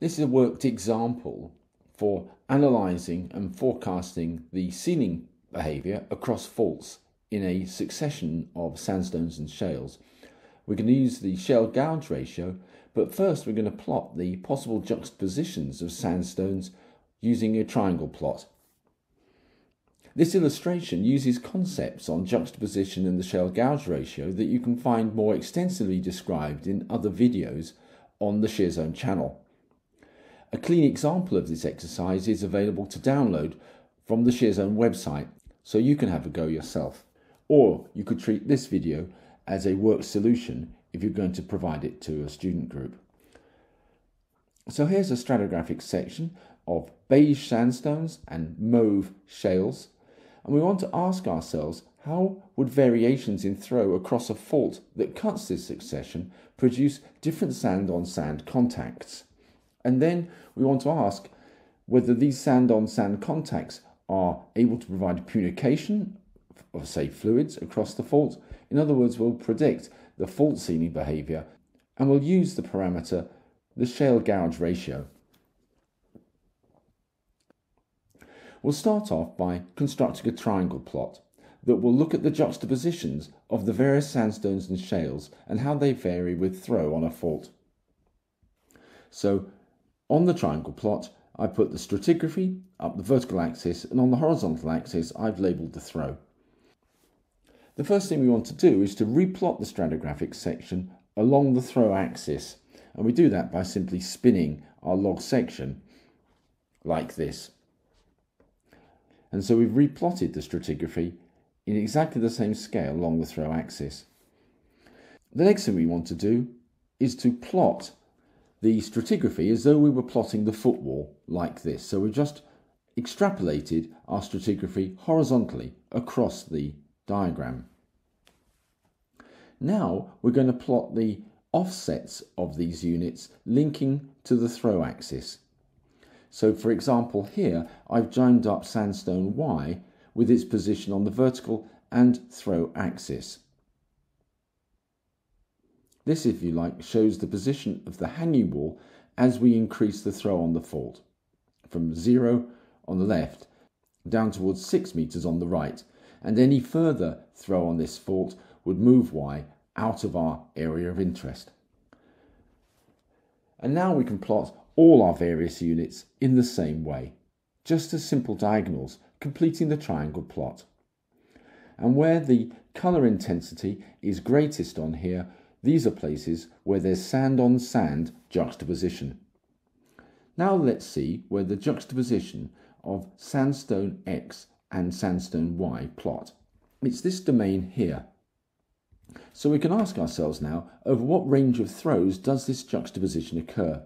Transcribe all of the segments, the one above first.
This is a worked example for analysing and forecasting the sealing behaviour across faults in a succession of sandstones and shales. We're going to use the shale gouge ratio, but first we're going to plot the possible juxtapositions of sandstones using a triangle plot. This illustration uses concepts on juxtaposition and the shale gouge ratio that you can find more extensively described in other videos on the Shear Zone channel. A clean example of this exercise is available to download from the Shear Zone website, so you can have a go yourself. Or you could treat this video as a work solution if you're going to provide it to a student group. So here's a stratigraphic section of beige sandstones and mauve shales, and we want to ask ourselves how would variations in throw across a fault that cuts this succession produce different sand on sand contacts? And then we want to ask whether these sand on sand contacts are able to provide communication of, say, fluids across the fault. In other words, we'll predict the fault sealing behavior and we'll use the parameter the shale gouge ratio. We'll start off by constructing a triangle plot that will look at the juxtapositions of the various sandstones and shales and how they vary with throw on a fault. So on the triangle plot, I put the stratigraphy up the vertical axis and on the horizontal axis I've labelled the throw. The first thing we want to do is to replot the stratigraphic section along the throw axis and we do that by simply spinning our log section like this. And so we've replotted the stratigraphy in exactly the same scale along the throw axis. The next thing we want to do is to plot the stratigraphy as though we were plotting the footwall like this. So we've just extrapolated our stratigraphy horizontally across the diagram. Now we're going to plot the offsets of these units linking to the throw axis. So for example here I've joined up sandstone Y with its position on the vertical and throw axis. This, if you like, shows the position of the hanging wall as we increase the throw on the fault from zero on the left down towards six meters on the right. And any further throw on this fault would move Y out of our area of interest. And now we can plot all our various units in the same way, just as simple diagonals, completing the triangle plot. And where the colour intensity is greatest on here, these are places where there's sand on sand juxtaposition. Now let's see where the juxtaposition of sandstone X and sandstone Y plot. It's this domain here. So we can ask ourselves now, over what range of throws does this juxtaposition occur?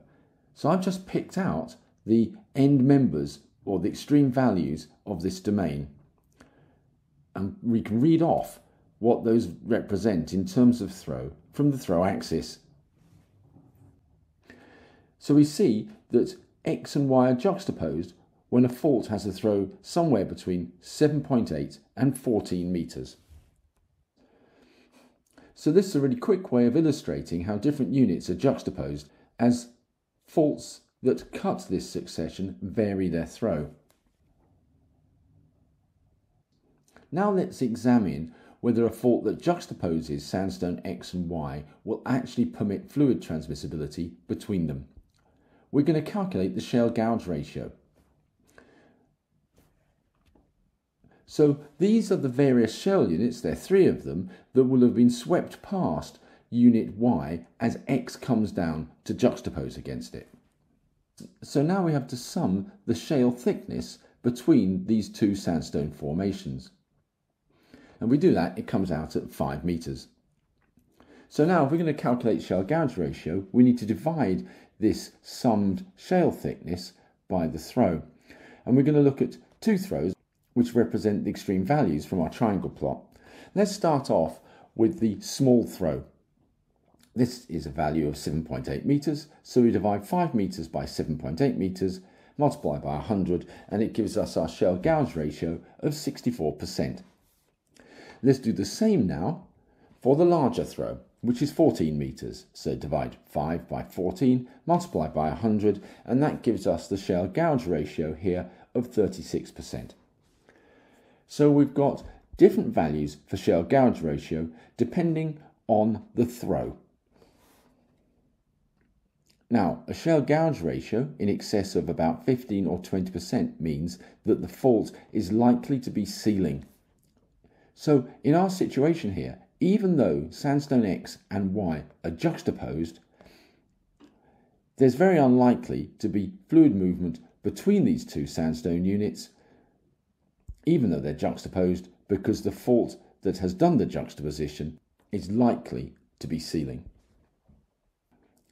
So I've just picked out the end members or the extreme values of this domain. And we can read off what those represent in terms of throw from the throw axis. So we see that x and y are juxtaposed when a fault has a throw somewhere between 7.8 and 14 metres. So this is a really quick way of illustrating how different units are juxtaposed as faults that cut this succession vary their throw. Now let's examine whether a fault that juxtaposes sandstone X and Y will actually permit fluid transmissibility between them. We're going to calculate the shale gouge ratio. So these are the various shale units, there are three of them, that will have been swept past unit Y as X comes down to juxtapose against it. So now we have to sum the shale thickness between these two sandstone formations and we do that, it comes out at 5 metres. So now if we're going to calculate shale gouge ratio, we need to divide this summed shale thickness by the throw. And we're going to look at two throws which represent the extreme values from our triangle plot. Let's start off with the small throw. This is a value of 7.8 metres, so we divide 5 metres by 7.8 metres, multiply by 100, and it gives us our shale gouge ratio of 64%. Let's do the same now for the larger throw. which is 14 metres. So divide 5 by 14, multiply by 100, and that gives us the shale gouge ratio here of 36%. So we've got different values for shale gouge ratio depending on the throw. Now, a shale gouge ratio in excess of about 15 or 20% means that the fault is likely to be sealing. So, in our situation here, even though sandstone X and Y are juxtaposed, there's very unlikely to be fluid movement between these two sandstone units, even though they're juxtaposed, because the fault that has done the juxtaposition is likely to be sealing.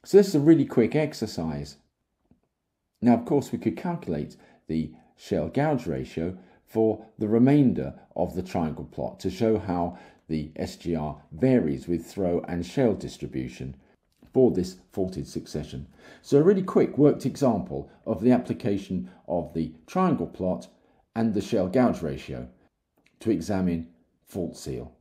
So this is a really quick exercise. Now, of course, we could calculate the shale gouge ratio for the remainder of the triangle plot to show how the SGR varies with throw and shale distribution for this faulted succession. So a really quick worked example of the application of the triangle plot and the shale gouge ratio to examine fault seal.